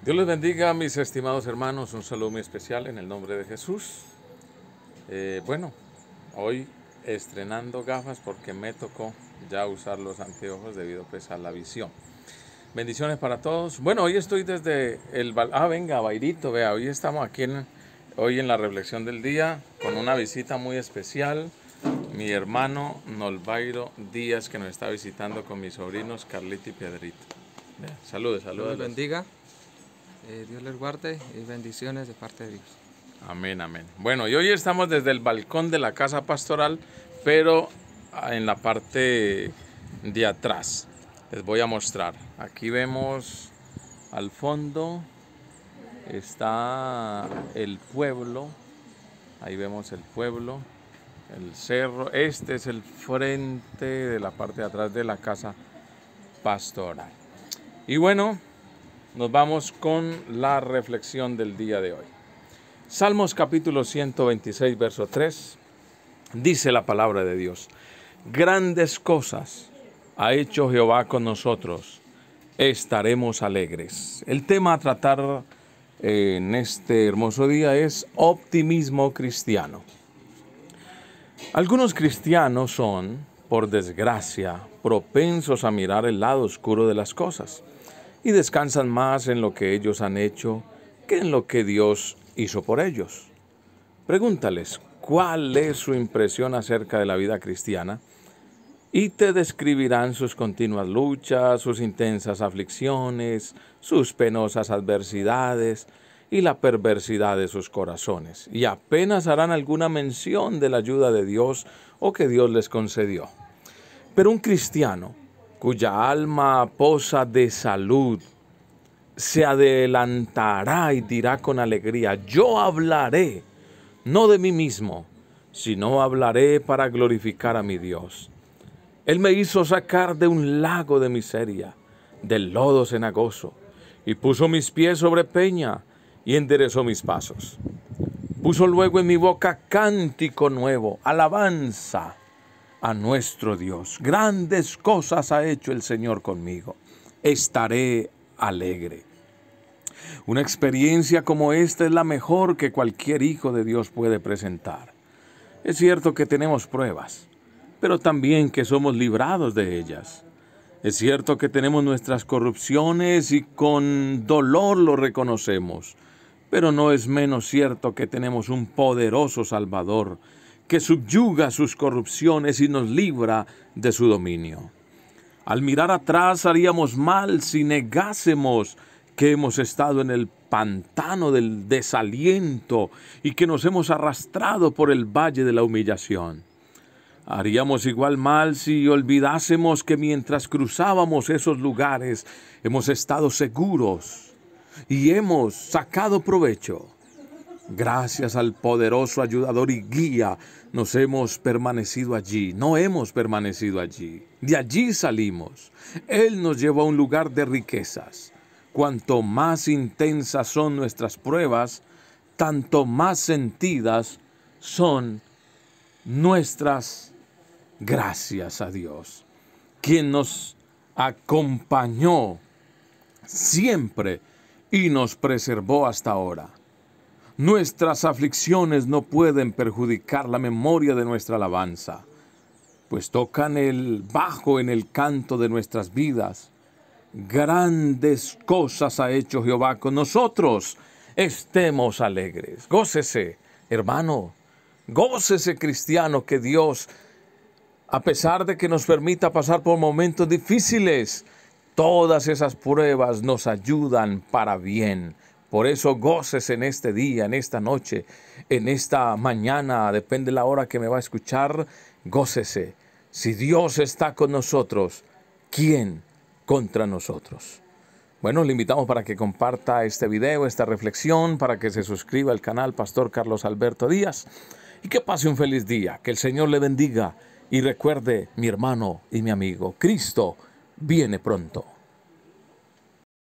Dios les bendiga, mis estimados hermanos. Un saludo muy especial en el nombre de Jesús. Eh, bueno, hoy estrenando gafas porque me tocó ya usar los anteojos debido pues, a la visión. Bendiciones para todos. Bueno, hoy estoy desde el... Ah, venga, Bairito, vea, hoy estamos aquí en, hoy en la reflexión del día con una visita muy especial. Mi hermano Nolvairo Díaz que nos está visitando con mis sobrinos Carlito y Pedrito. saludos, saludos. Dios bendiga. Eh, Dios les guarde y bendiciones de parte de Dios. Amén, amén. Bueno, y hoy estamos desde el balcón de la casa pastoral, pero en la parte de atrás. Les voy a mostrar. Aquí vemos al fondo está el pueblo. Ahí vemos el pueblo, el cerro. Este es el frente de la parte de atrás de la casa pastoral. Y bueno, nos vamos con la reflexión del día de hoy. Salmos capítulo 126, verso 3, dice la palabra de Dios, grandes cosas ha hecho Jehová con nosotros, estaremos alegres. El tema a tratar eh, en este hermoso día es optimismo cristiano. Algunos cristianos son, por desgracia, propensos a mirar el lado oscuro de las cosas y descansan más en lo que ellos han hecho que en lo que Dios hizo por ellos. Pregúntales cuál es su impresión acerca de la vida cristiana y te describirán sus continuas luchas, sus intensas aflicciones, sus penosas adversidades y la perversidad de sus corazones, y apenas harán alguna mención de la ayuda de Dios o que Dios les concedió. Pero un cristiano cuya alma posa de salud, se adelantará y dirá con alegría, yo hablaré, no de mí mismo, sino hablaré para glorificar a mi Dios. Él me hizo sacar de un lago de miseria, del lodo cenagoso, y puso mis pies sobre peña y enderezó mis pasos. Puso luego en mi boca cántico nuevo, alabanza a nuestro Dios. Grandes cosas ha hecho el Señor conmigo. Estaré alegre. Una experiencia como esta es la mejor que cualquier hijo de Dios puede presentar. Es cierto que tenemos pruebas, pero también que somos librados de ellas. Es cierto que tenemos nuestras corrupciones y con dolor lo reconocemos, pero no es menos cierto que tenemos un poderoso Salvador que subyuga sus corrupciones y nos libra de su dominio. Al mirar atrás haríamos mal si negásemos que hemos estado en el pantano del desaliento y que nos hemos arrastrado por el valle de la humillación. Haríamos igual mal si olvidásemos que mientras cruzábamos esos lugares hemos estado seguros y hemos sacado provecho. Gracias al poderoso ayudador y guía nos hemos permanecido allí, no hemos permanecido allí. De allí salimos. Él nos llevó a un lugar de riquezas. Cuanto más intensas son nuestras pruebas, tanto más sentidas son nuestras gracias a Dios, quien nos acompañó siempre y nos preservó hasta ahora. Nuestras aflicciones no pueden perjudicar la memoria de nuestra alabanza, pues tocan el bajo en el canto de nuestras vidas. Grandes cosas ha hecho Jehová con nosotros. Estemos alegres. Gócese, hermano. Gócese, cristiano, que Dios, a pesar de que nos permita pasar por momentos difíciles, todas esas pruebas nos ayudan para bien por eso goces en este día, en esta noche, en esta mañana, depende la hora que me va a escuchar, gócese. Si Dios está con nosotros, ¿quién contra nosotros? Bueno, le invitamos para que comparta este video, esta reflexión, para que se suscriba al canal Pastor Carlos Alberto Díaz y que pase un feliz día, que el Señor le bendiga y recuerde, mi hermano y mi amigo, Cristo viene pronto.